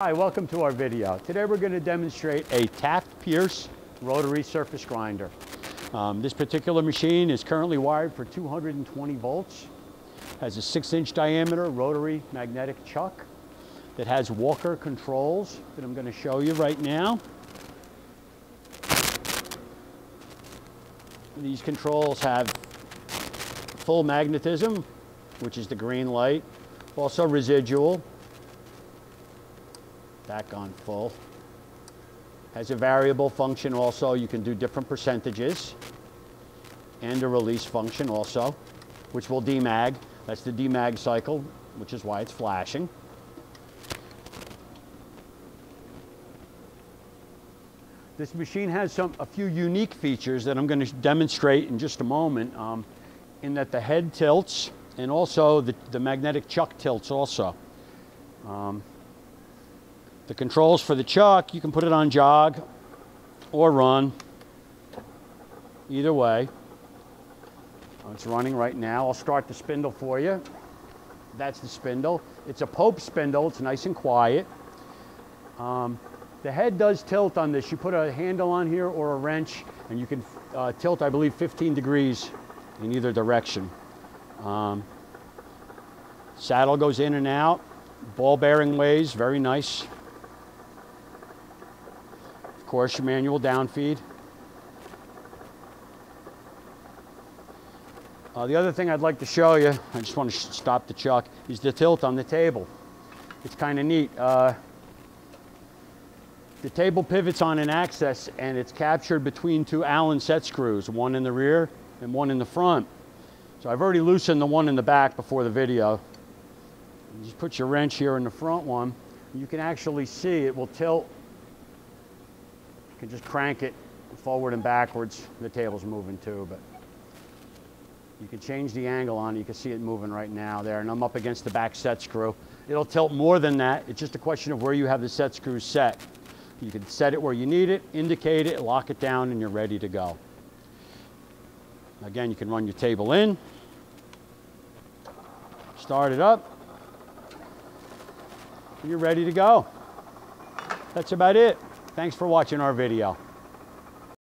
Hi, welcome to our video. Today we're going to demonstrate a Taft Pierce rotary surface grinder. Um, this particular machine is currently wired for 220 volts, has a six inch diameter rotary magnetic chuck that has Walker controls that I'm going to show you right now. These controls have full magnetism, which is the green light, also residual, back on full. Has a variable function also. You can do different percentages. And a release function also, which will demag. That's the demag cycle, which is why it's flashing. This machine has some, a few unique features that I'm going to demonstrate in just a moment, um, in that the head tilts and also the, the magnetic chuck tilts also. Um, the controls for the chuck, you can put it on jog or run, either way. Oh, it's running right now. I'll start the spindle for you. That's the spindle. It's a Pope spindle. It's nice and quiet. Um, the head does tilt on this. You put a handle on here or a wrench, and you can uh, tilt, I believe, 15 degrees in either direction. Um, saddle goes in and out. Ball bearing ways, very nice course, your manual downfeed. Uh, the other thing I'd like to show you, I just want to stop the chuck, is the tilt on the table. It's kind of neat. Uh, the table pivots on an axis and it's captured between two Allen set screws, one in the rear and one in the front. So I've already loosened the one in the back before the video. You just put your wrench here in the front one. You can actually see it will tilt can just crank it forward and backwards. The table's moving too, but you can change the angle on it. You can see it moving right now there, and I'm up against the back set screw. It'll tilt more than that. It's just a question of where you have the set screws set. You can set it where you need it, indicate it, lock it down, and you're ready to go. Again, you can run your table in, start it up, and you're ready to go. That's about it. Thanks for watching our video.